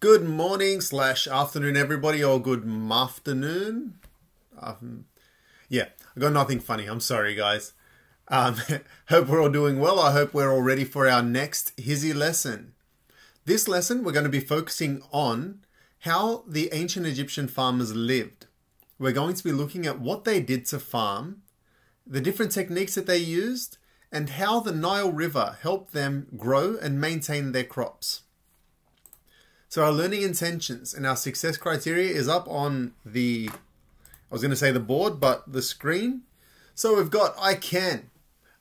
Good morning slash afternoon, everybody, or good afternoon. Um, yeah, I got nothing funny. I'm sorry, guys. Um, hope we're all doing well. I hope we're all ready for our next HSIE lesson. This lesson, we're going to be focusing on how the ancient Egyptian farmers lived. We're going to be looking at what they did to farm, the different techniques that they used, and how the Nile River helped them grow and maintain their crops. So our learning intentions and our success criteria is up on the, I was going to say the board, but the screen. So we've got I can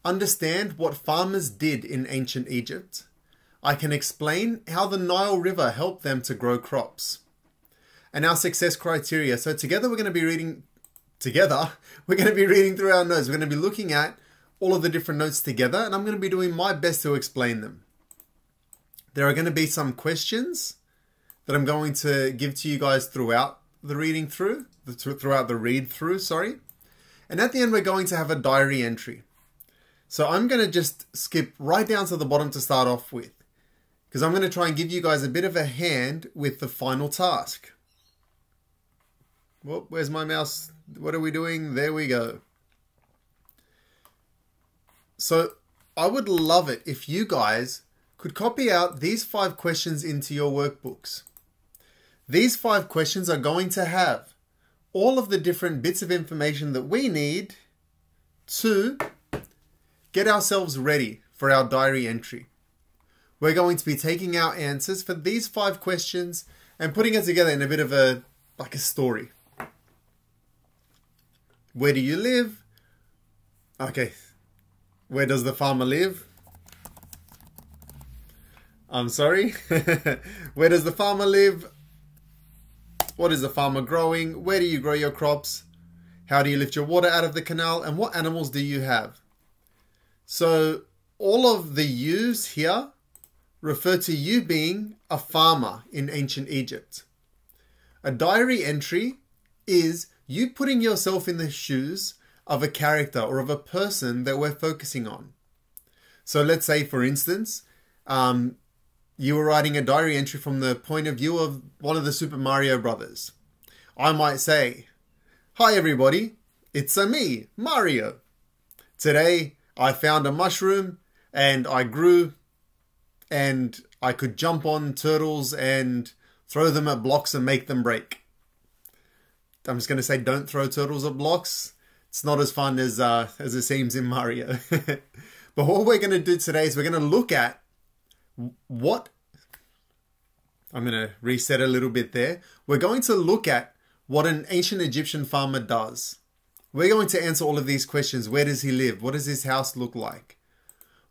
understand what farmers did in ancient Egypt. I can explain how the Nile River helped them to grow crops. And our success criteria. So together we're going to be reading, together, we're going to be reading through our notes. We're going to be looking at all of the different notes together and I'm going to be doing my best to explain them. There are going to be some questions that I'm going to give to you guys throughout the reading through, throughout the read through, sorry. And at the end, we're going to have a diary entry. So I'm going to just skip right down to the bottom to start off with, because I'm going to try and give you guys a bit of a hand with the final task. Well, where's my mouse? What are we doing? There we go. So I would love it if you guys could copy out these five questions into your workbooks. These five questions are going to have all of the different bits of information that we need to get ourselves ready for our diary entry. We're going to be taking our answers for these five questions and putting it together in a bit of a like a story. Where do you live? Okay. Where does the farmer live? I'm sorry. Where does the farmer live? What is the farmer growing? Where do you grow your crops? How do you lift your water out of the canal? And what animals do you have? So all of the yous here refer to you being a farmer in ancient Egypt. A diary entry is you putting yourself in the shoes of a character or of a person that we're focusing on. So let's say, for instance, um, you were writing a diary entry from the point of view of one of the Super Mario brothers. I might say, Hi everybody, it's a me, Mario. Today I found a mushroom and I grew and I could jump on turtles and throw them at blocks and make them break. I'm just going to say don't throw turtles at blocks. It's not as fun as uh, as it seems in Mario. but what we're going to do today is we're going to look at what I'm going to reset a little bit there. We're going to look at what an ancient Egyptian farmer does. We're going to answer all of these questions. Where does he live? What does his house look like?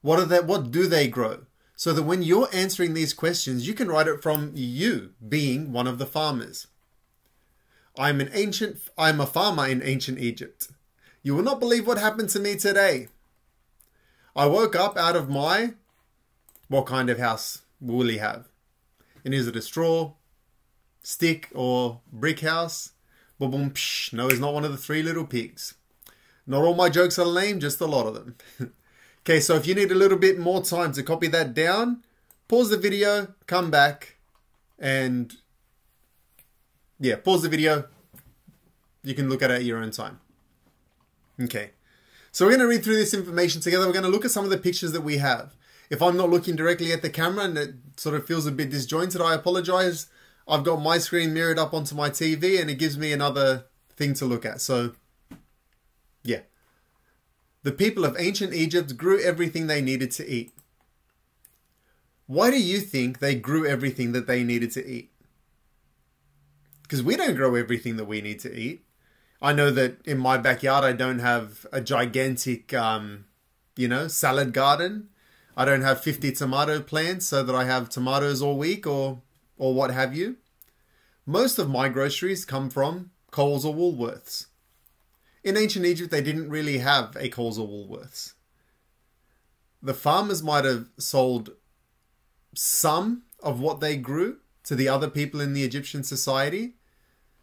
What are they, what do they grow? So that when you're answering these questions, you can write it from you being one of the farmers. I'm an ancient I'm a farmer in ancient Egypt. You will not believe what happened to me today. I woke up out of my what kind of house will he have? And is it a straw, stick, or brick house? Boom, boom, psh. No, he's not one of the three little pigs. Not all my jokes are lame, just a lot of them. okay, so if you need a little bit more time to copy that down, pause the video, come back, and yeah, pause the video. You can look at it at your own time. Okay, so we're going to read through this information together. We're going to look at some of the pictures that we have. If I'm not looking directly at the camera and it sort of feels a bit disjointed, I apologize. I've got my screen mirrored up onto my TV and it gives me another thing to look at. So, yeah. The people of ancient Egypt grew everything they needed to eat. Why do you think they grew everything that they needed to eat? Because we don't grow everything that we need to eat. I know that in my backyard I don't have a gigantic, um, you know, salad garden. I don't have 50 tomato plants so that I have tomatoes all week or or what have you. Most of my groceries come from Coles or Woolworths. In ancient Egypt, they didn't really have a Coles or Woolworths. The farmers might have sold some of what they grew to the other people in the Egyptian society.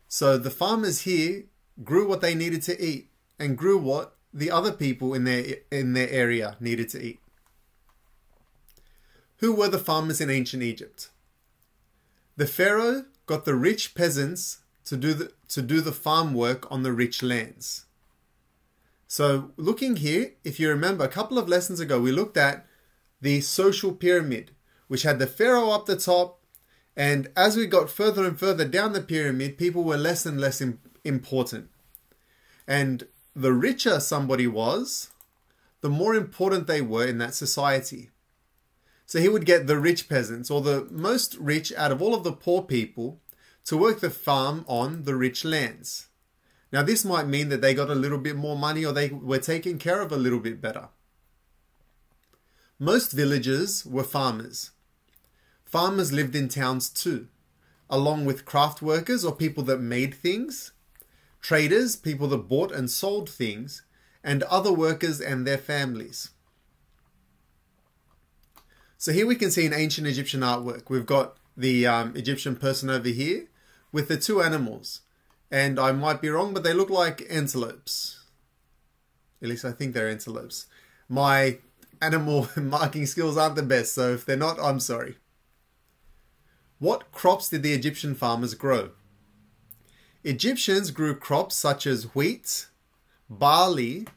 So the farmers here grew what they needed to eat and grew what the other people in their in their area needed to eat. Who were the farmers in ancient Egypt? The Pharaoh got the rich peasants to do the, to do the farm work on the rich lands. So, looking here, if you remember, a couple of lessons ago, we looked at the social pyramid, which had the Pharaoh up the top. And as we got further and further down the pyramid, people were less and less important. And the richer somebody was, the more important they were in that society. So he would get the rich peasants, or the most rich out of all of the poor people, to work the farm on the rich lands. Now, this might mean that they got a little bit more money or they were taken care of a little bit better. Most villagers were farmers. Farmers lived in towns too, along with craft workers or people that made things, traders, people that bought and sold things, and other workers and their families. So here we can see an ancient Egyptian artwork. We've got the um, Egyptian person over here with the two animals and I might be wrong, but they look like antelopes. At least I think they're antelopes. My animal marking skills aren't the best, so if they're not, I'm sorry. What crops did the Egyptian farmers grow? Egyptians grew crops such as wheat, barley,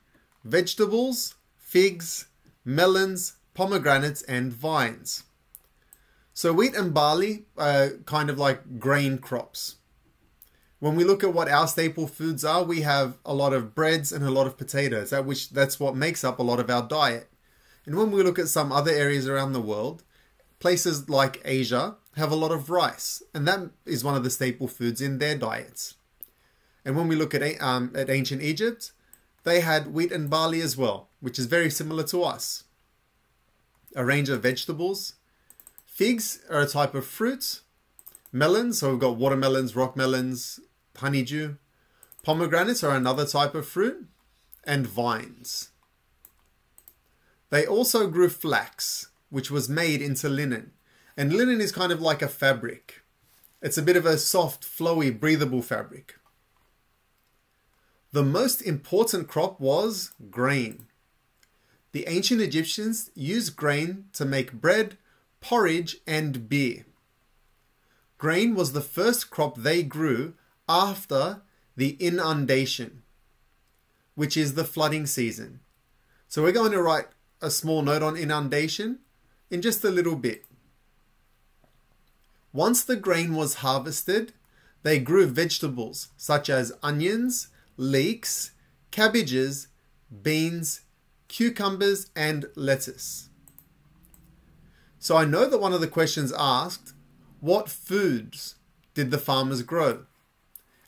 vegetables, figs, melons, pomegranates, and vines. So wheat and barley are kind of like grain crops. When we look at what our staple foods are, we have a lot of breads and a lot of potatoes. That which that's what makes up a lot of our diet. And when we look at some other areas around the world, places like Asia have a lot of rice, and that is one of the staple foods in their diets. And when we look at um, at ancient Egypt, they had wheat and barley as well, which is very similar to us. A range of vegetables. Figs are a type of fruit. Melons, so we've got watermelons, rock melons, honeydew. Pomegranates are another type of fruit, and vines. They also grew flax, which was made into linen. And linen is kind of like a fabric. It's a bit of a soft, flowy, breathable fabric. The most important crop was grain. The ancient Egyptians used grain to make bread, porridge, and beer. Grain was the first crop they grew after the inundation, which is the flooding season. So we're going to write a small note on inundation in just a little bit. Once the grain was harvested, they grew vegetables such as onions, leeks, cabbages, beans, cucumbers, and lettuce. So I know that one of the questions asked, what foods did the farmers grow?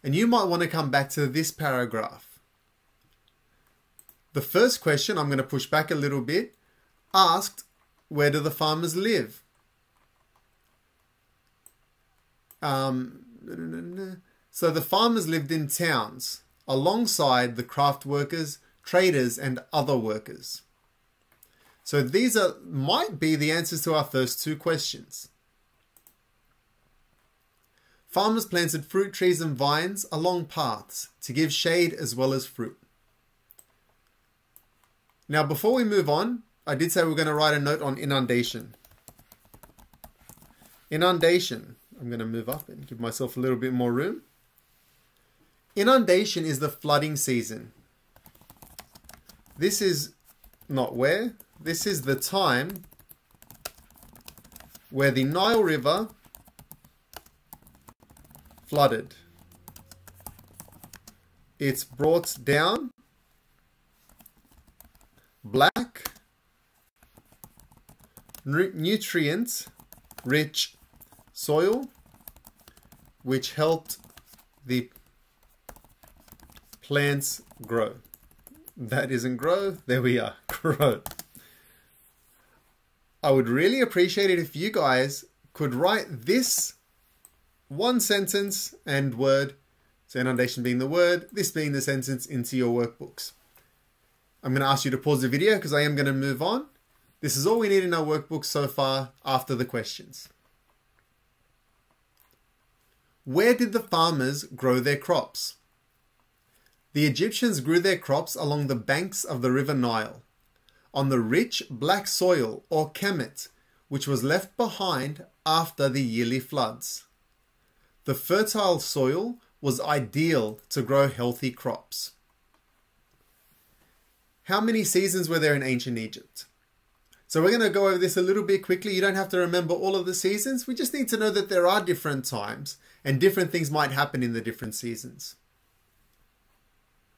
And you might want to come back to this paragraph. The first question, I'm going to push back a little bit, asked, where do the farmers live? Um, so the farmers lived in towns alongside the craft workers, traders, and other workers. So these are might be the answers to our first two questions. Farmers planted fruit trees and vines along paths to give shade as well as fruit. Now, before we move on, I did say we are going to write a note on inundation. Inundation. I'm going to move up and give myself a little bit more room. Inundation is the flooding season. This is not where, this is the time where the Nile River flooded. It's brought down black, nutrient rich soil, which helped the plants grow. That isn't grow, there we are, grow. I would really appreciate it if you guys could write this one sentence and word, so inundation being the word, this being the sentence into your workbooks. I'm going to ask you to pause the video because I am going to move on. This is all we need in our workbook so far after the questions. Where did the farmers grow their crops? The Egyptians grew their crops along the banks of the river Nile, on the rich black soil or kemet, which was left behind after the yearly floods. the fertile soil was ideal to grow healthy crops. How many seasons were there in ancient Egypt? So we're going to go over this a little bit quickly. You don't have to remember all of the seasons. We just need to know that there are different times and different things might happen in the different seasons.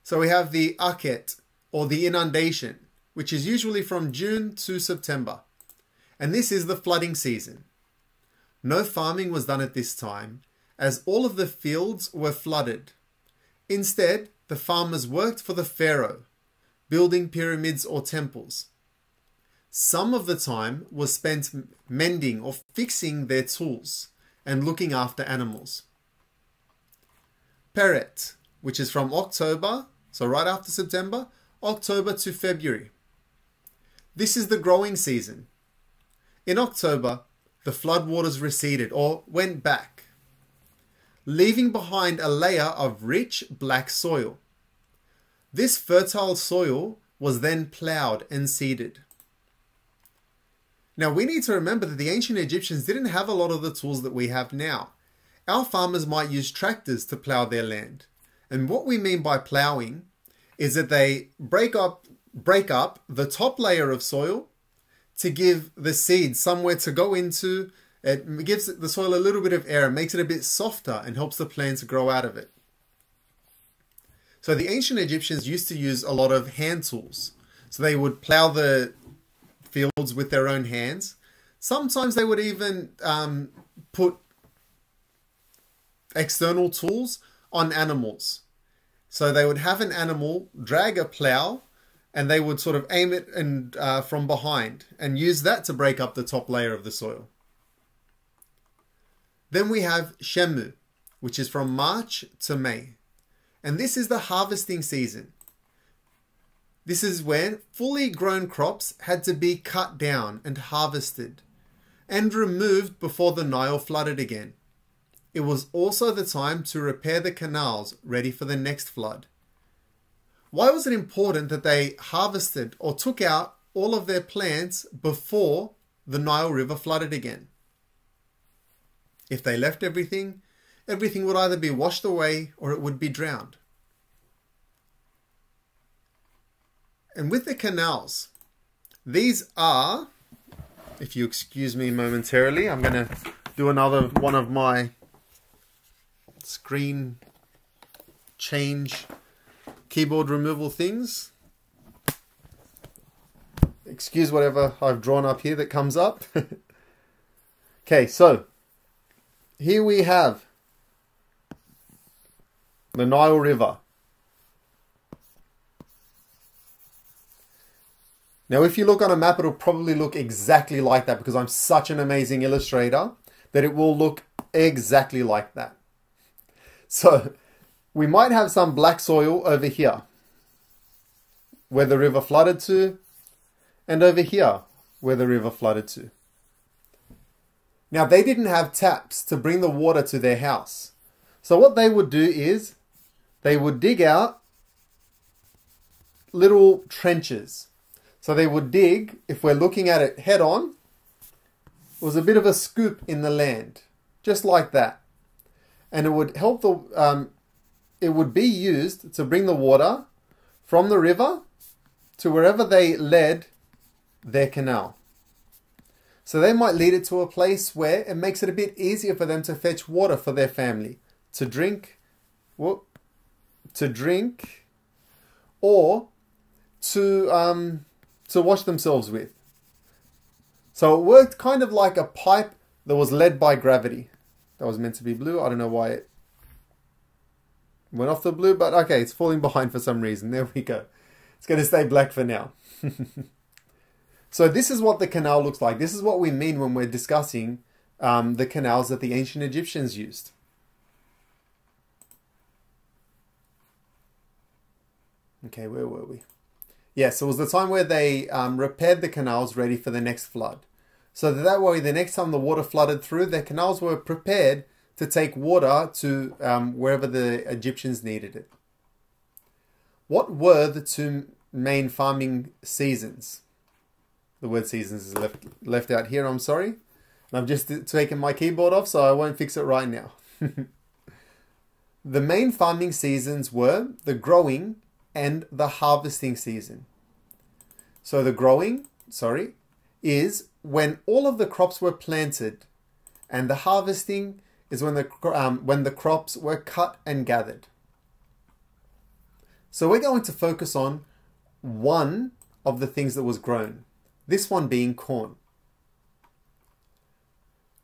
So we have the Akhet or the inundation, which is usually from June to September. And this is the flooding season. No farming was done at this time as all of the fields were flooded. Instead, the farmers worked for the pharaoh, building pyramids or temples. Some of the time was spent mending or fixing their tools and looking after animals. Peret, which is from October, so right after September, October to February. This is the growing season. In October, the floodwaters receded or went back, leaving behind a layer of rich black soil. This fertile soil was then ploughed and seeded. Now we need to remember that the ancient Egyptians didn't have a lot of the tools that we have now. Our farmers might use tractors to plow their land. And what we mean by plowing is that they break up break up the top layer of soil to give the seed somewhere to go into. It gives the soil a little bit of air, makes it a bit softer and helps the plants grow out of it. So the ancient Egyptians used to use a lot of hand tools. So they would plow the fields with their own hands. Sometimes they would even um, put external tools on animals. So they would have an animal drag a plow and they would sort of aim it and uh, from behind and use that to break up the top layer of the soil. Then we have Shemu, which is from March to May. And this is the harvesting season. This is when fully grown crops had to be cut down and harvested and removed before the Nile flooded again. It was also the time to repair the canals ready for the next flood. Why was it important that they harvested or took out all of their plants before the Nile River flooded again? If they left everything, everything would either be washed away or it would be drowned. And with the canals, these are, if you excuse me momentarily, I'm going to do another one of my screen change keyboard removal things. Excuse whatever I've drawn up here that comes up. okay, so here we have the Nile River. Now, if you look on a map, it'll probably look exactly like that because I'm such an amazing illustrator that it will look exactly like that. So we might have some black soil over here where the river flooded to and over here where the river flooded to. Now they didn't have taps to bring the water to their house. So what they would do is they would dig out little trenches so they would dig, if we're looking at it head on, was a bit of a scoop in the land, just like that. And it would help the, um, it would be used to bring the water from the river to wherever they led their canal. So they might lead it to a place where it makes it a bit easier for them to fetch water for their family, to drink, whoop, to drink, or to um, to wash themselves with. So it worked kind of like a pipe that was led by gravity. That was meant to be blue. I don't know why it went off the blue, but okay, it's falling behind for some reason. There we go. It's going to stay black for now. so this is what the canal looks like. This is what we mean when we're discussing um, the canals that the ancient Egyptians used. Okay, where were we? Yes, it was the time where they um, repaired the canals ready for the next flood. So that, that way, the next time the water flooded through, their canals were prepared to take water to um, wherever the Egyptians needed it. What were the two main farming seasons? The word seasons is left, left out here, I'm sorry. And I've just taken my keyboard off, so I won't fix it right now. The main farming seasons were the growing and the harvesting season. So the growing, sorry, is when all of the crops were planted, and the harvesting is when the um, when the crops were cut and gathered. So we're going to focus on one of the things that was grown. This one being corn.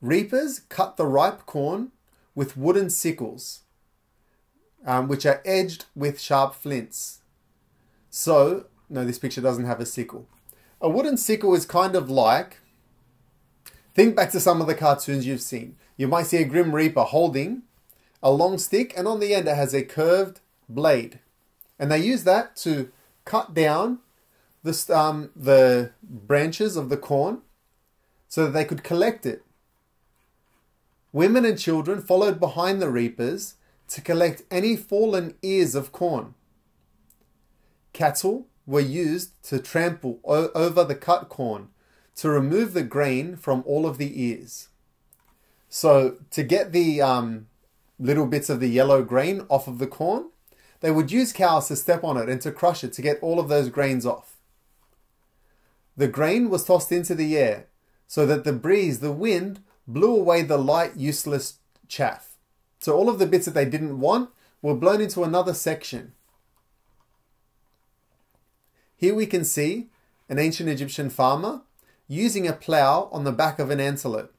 Reapers cut the ripe corn with wooden sickles, um, which are edged with sharp flints. So, no, this picture doesn't have a sickle. A wooden sickle is kind of like, think back to some of the cartoons you've seen. You might see a Grim Reaper holding a long stick, and on the end it has a curved blade. And they use that to cut down the, um, the branches of the corn so that they could collect it. Women and children followed behind the reapers to collect any fallen ears of corn. Cattle were used to trample over the cut corn to remove the grain from all of the ears. So, to get the um, little bits of the yellow grain off of the corn, they would use cows to step on it and to crush it to get all of those grains off. The grain was tossed into the air so that the breeze, the wind, blew away the light, useless chaff. So all of the bits that they didn't want were blown into another section. Here we can see an ancient Egyptian farmer using a plow on the back of an antelope.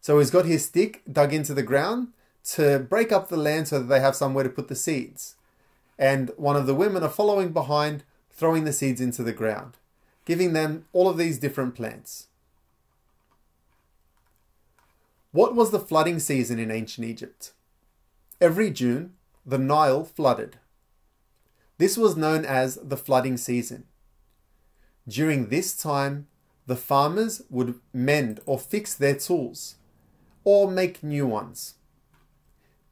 So he's got his stick dug into the ground to break up the land so that they have somewhere to put the seeds and one of the women are following behind, throwing the seeds into the ground, giving them all of these different plants. What was the flooding season in ancient Egypt? Every June, the Nile flooded. This was known as the flooding season. During this time, the farmers would mend or fix their tools or make new ones.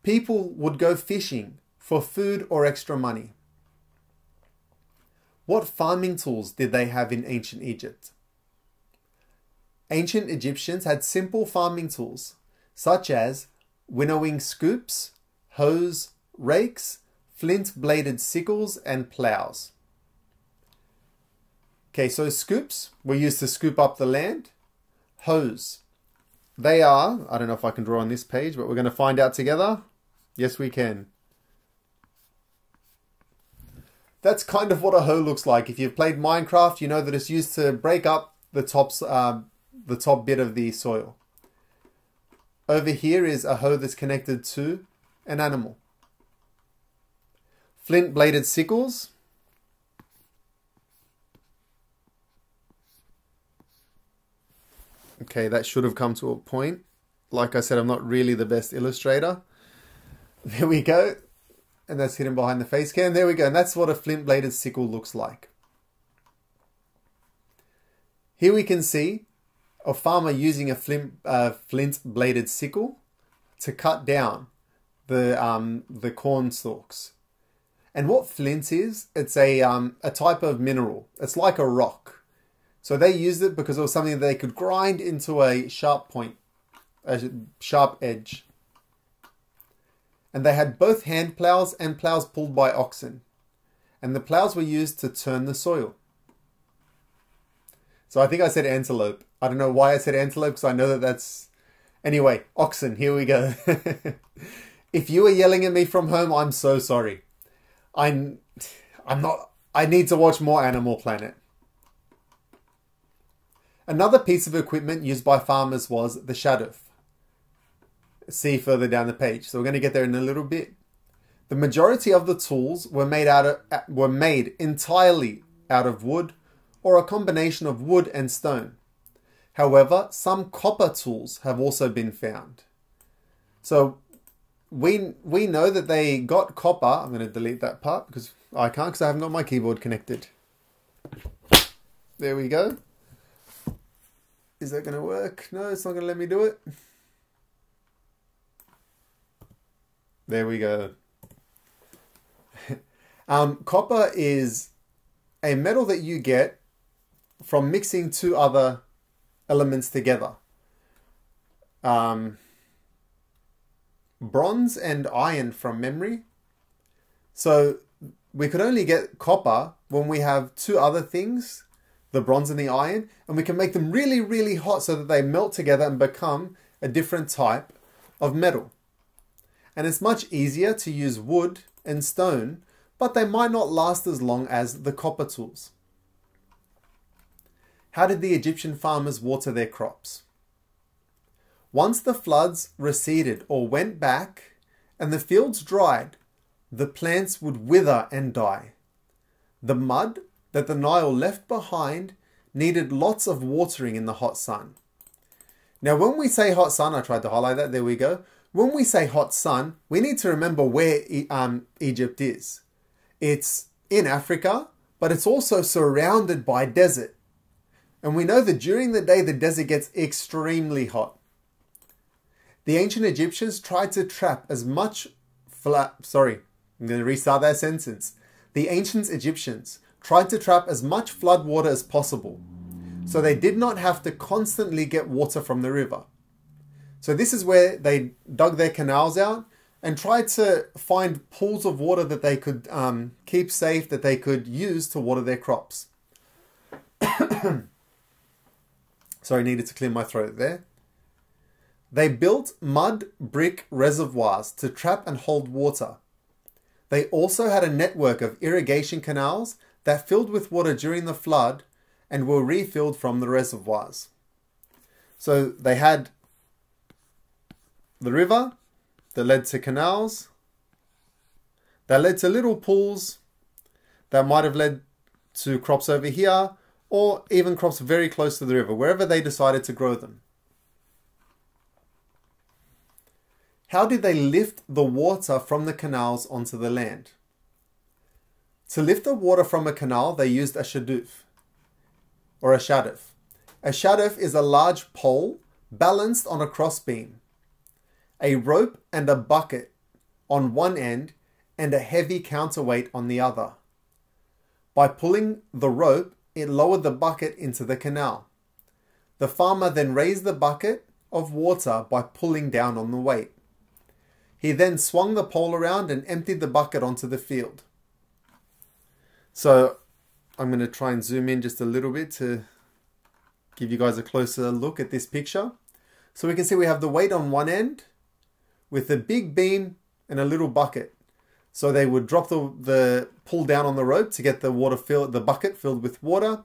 People would go fishing for food or extra money. What farming tools did they have in ancient Egypt? Ancient Egyptians had simple farming tools, such as winnowing scoops, hoes, rakes, flint bladed sickles, and plows. Okay, so scoops were used to scoop up the land. Hoes. They are, I don't know if I can draw on this page, but we're going to find out together. Yes, we can. that's kind of what a hoe looks like. If you've played Minecraft, you know that it's used to break up the tops, uh, the top bit of the soil. Over here is a hoe that's connected to an animal. Flint bladed sickles. Okay, that should have come to a point. Like I said, I'm not really the best illustrator. There we go and that's hidden behind the face cam. There we go, and that's what a flint bladed sickle looks like. Here we can see a farmer using a flint, uh, flint bladed sickle to cut down the um, the corn stalks. And what flint is, it's a um, a type of mineral. It's like a rock. So they used it because it was something they could grind into a sharp point, a sharp edge and they had both hand plows and plows pulled by oxen. And the plows were used to turn the soil. So I think I said antelope. I don't know why I said antelope because I know that that's. Anyway, oxen, here we go. if you are yelling at me from home, I'm so sorry. I'm, I'm not. I need to watch more Animal Planet. Another piece of equipment used by farmers was the shaduf see further down the page. So we're going to get there in a little bit. The majority of the tools were made out of uh, were made entirely out of wood or a combination of wood and stone. However, some copper tools have also been found. So we we know that they got copper. I'm going to delete that part because I can't because I haven't got my keyboard connected. There we go. Is that going to work? No, it's not going to let me do it. There we go. um, copper is a metal that you get from mixing two other elements together. Um, bronze and iron from memory. So we could only get copper when we have two other things, the bronze and the iron, and we can make them really, really hot so that they melt together and become a different type of metal. And it's much easier to use wood and stone, but they might not last as long as the copper tools. How did the Egyptian farmers water their crops? Once the floods receded or went back and the fields dried, the plants would wither and die. The mud that the Nile left behind needed lots of watering in the hot sun. Now, when we say hot sun, I tried to highlight that, there we go. When we say hot sun, we need to remember where um, Egypt is. It's in Africa, but it's also surrounded by desert. And we know that during the day, the desert gets extremely hot. The ancient Egyptians tried to trap as much flat, sorry, I'm going to restart that sentence. The ancient Egyptians tried to trap as much flood water as possible, so they did not have to constantly get water from the river. So this is where they dug their canals out and tried to find pools of water that they could um, keep safe, that they could use to water their crops. Sorry, needed to clear my throat there. They built mud brick reservoirs to trap and hold water. They also had a network of irrigation canals that filled with water during the flood and were refilled from the reservoirs. So they had the river that led to canals, that led to little pools, that might have led to crops over here, or even crops very close to the river, wherever they decided to grow them. How did they lift the water from the canals onto the land? To lift the water from a canal, they used a shaduf, or a shaduf. A shaduf is a large pole balanced on a crossbeam, a rope and a bucket on one end, and a heavy counterweight on the other. By pulling the rope, it lowered the bucket into the canal. The farmer then raised the bucket of water by pulling down on the weight. He then swung the pole around and emptied the bucket onto the field. So I'm going to try and zoom in just a little bit to give you guys a closer look at this picture. So we can see we have the weight on one end with a big beam and a little bucket. So they would drop the, the pull down on the rope to get the water filled, the bucket filled with water,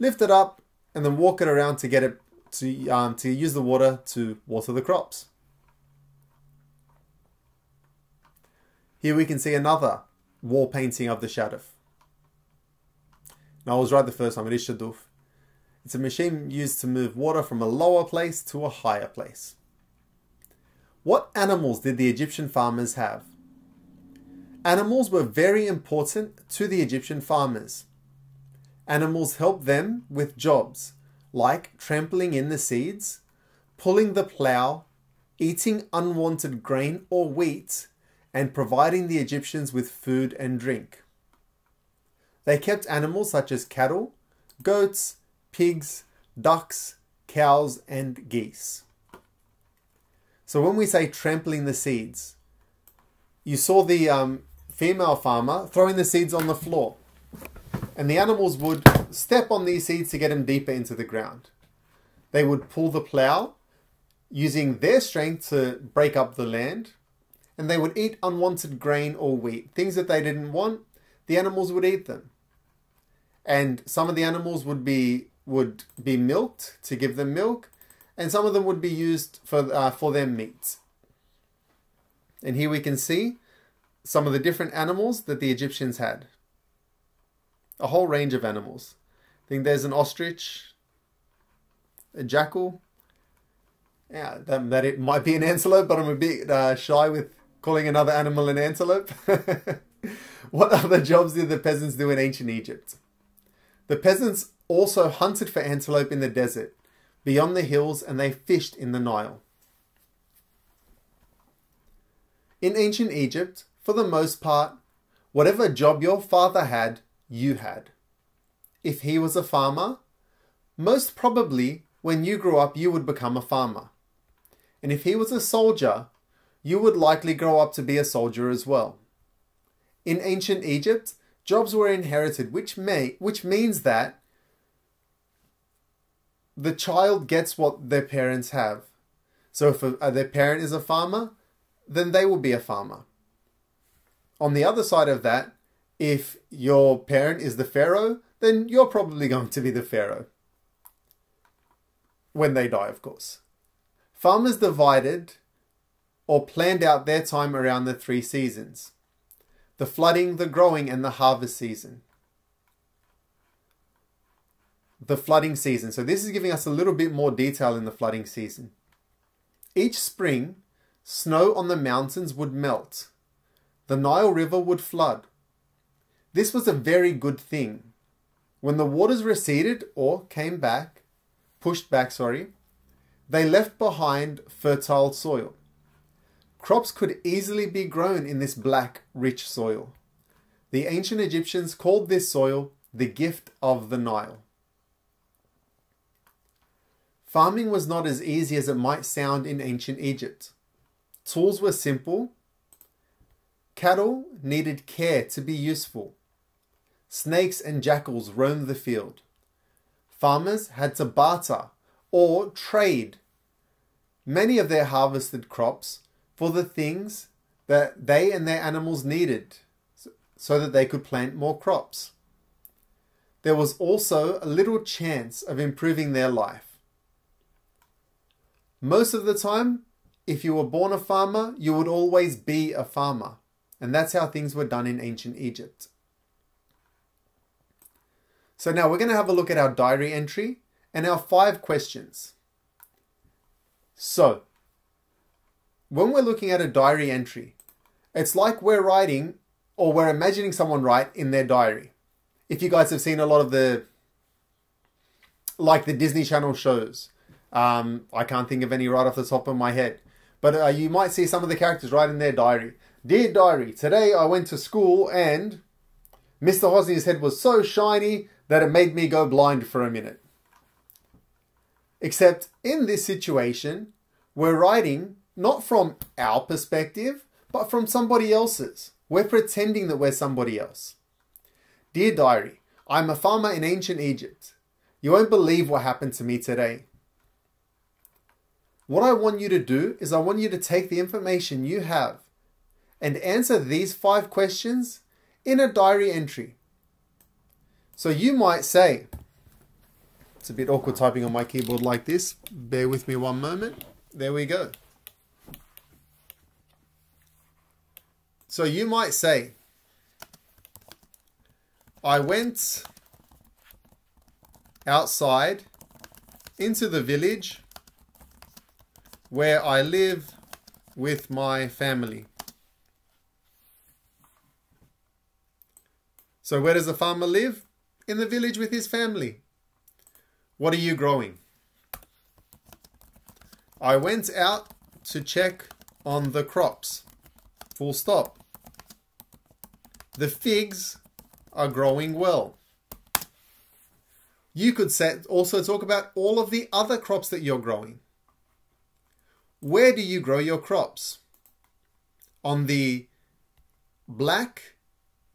lift it up, and then walk it around to get it to um, to use the water to water the crops. Here we can see another wall painting of the Shaduf. I was right the first time, it is Shaduf. It's a machine used to move water from a lower place to a higher place. What animals did the Egyptian farmers have? Animals were very important to the Egyptian farmers. Animals helped them with jobs like trampling in the seeds, pulling the plough, eating unwanted grain or wheat, and providing the Egyptians with food and drink. They kept animals such as cattle, goats, pigs, ducks, cows, and geese. So when we say trampling the seeds, you saw the um, female farmer throwing the seeds on the floor. And the animals would step on these seeds to get them deeper into the ground. They would pull the plow using their strength to break up the land and they would eat unwanted grain or wheat. Things that they didn't want, the animals would eat them. And some of the animals would be would be milked to give them milk, and some of them would be used for uh, for their meat. And here we can see some of the different animals that the Egyptians had. A whole range of animals. I think there's an ostrich, a jackal. Yeah, that, that it might be an antelope, but I'm a bit uh, shy with calling another animal an antelope? what other jobs did the peasants do in ancient Egypt? The peasants also hunted for antelope in the desert, beyond the hills, and they fished in the Nile. In ancient Egypt, for the most part, whatever job your father had, you had. If he was a farmer, most probably when you grew up, you would become a farmer. And if he was a soldier, you would likely grow up to be a soldier as well. In ancient Egypt, jobs were inherited, which may which means that the child gets what their parents have. So if a, their parent is a farmer, then they will be a farmer. On the other side of that, if your parent is the pharaoh, then you're probably going to be the pharaoh. When they die, of course. Farmers divided or planned out their time around the three seasons the flooding, the growing, and the harvest season. The flooding season. So, this is giving us a little bit more detail in the flooding season. Each spring, snow on the mountains would melt. The Nile River would flood. This was a very good thing. When the waters receded or came back, pushed back, sorry, they left behind fertile soil. Crops could easily be grown in this black, rich soil. The ancient Egyptians called this soil the gift of the Nile. Farming was not as easy as it might sound in ancient Egypt. Tools were simple. Cattle needed care to be useful. Snakes and jackals roamed the field. Farmers had to barter or trade many of their harvested crops for the things that they and their animals needed so that they could plant more crops. There was also a little chance of improving their life. Most of the time, if you were born a farmer, you would always be a farmer. And that's how things were done in ancient Egypt. So now we're going to have a look at our diary entry and our five questions. So, when we're looking at a diary entry, it's like we're writing or we're imagining someone write in their diary. If you guys have seen a lot of the, like the Disney Channel shows, um, I can't think of any right off the top of my head, but uh, you might see some of the characters write in their diary. Dear diary, today I went to school and Mr. Hosni's head was so shiny that it made me go blind for a minute. Except in this situation, we're writing not from our perspective, but from somebody else's. We're pretending that we're somebody else. Dear diary, I'm a farmer in ancient Egypt. You won't believe what happened to me today. What I want you to do is I want you to take the information you have and answer these five questions in a diary entry. So you might say, it's a bit awkward typing on my keyboard like this. Bear with me one moment. There we go. So you might say, I went outside into the village where I live with my family. So where does the farmer live? In the village with his family. What are you growing? I went out to check on the crops. Full stop. The figs are growing well. You could also talk about all of the other crops that you're growing. Where do you grow your crops? On the black,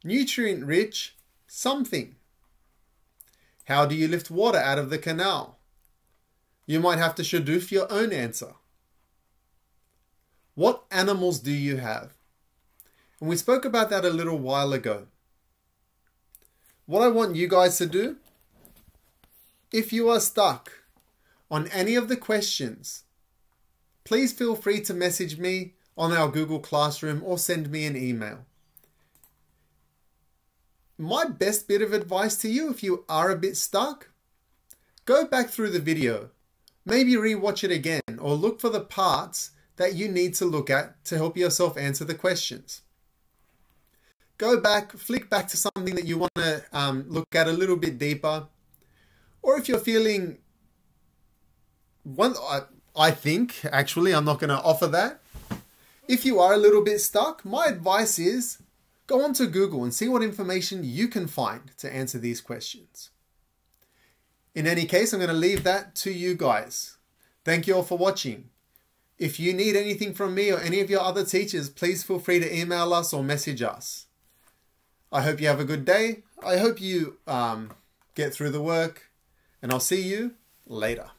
nutrient rich something. How do you lift water out of the canal? You might have to shadoof your own answer. What animals do you have? And we spoke about that a little while ago. What I want you guys to do, if you are stuck on any of the questions, please feel free to message me on our Google Classroom or send me an email. My best bit of advice to you if you are a bit stuck, go back through the video, maybe rewatch it again or look for the parts that you need to look at to help yourself answer the questions go back, flick back to something that you want to um, look at a little bit deeper. Or if you're feeling one, I, I think actually, I'm not going to offer that. If you are a little bit stuck, my advice is go onto Google and see what information you can find to answer these questions. In any case, I'm going to leave that to you guys. Thank you all for watching. If you need anything from me or any of your other teachers, please feel free to email us or message us. I hope you have a good day. I hope you um, get through the work, and I'll see you later.